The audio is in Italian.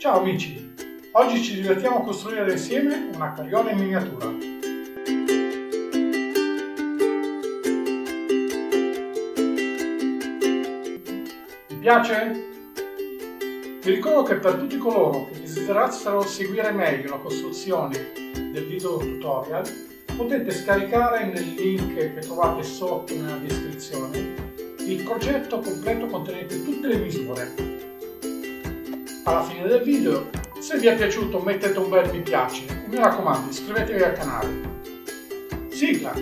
Ciao amici! Oggi ci divertiamo a costruire insieme una carriola in miniatura. Vi piace? Vi ricordo che per tutti coloro che desiderassero seguire meglio la costruzione del video tutorial potete scaricare nel link che trovate sotto nella descrizione il progetto completo contenente tutte le misure. Alla fine del video, se vi è piaciuto mettete un bel mi piace mi raccomando iscrivetevi al canale. Sigla!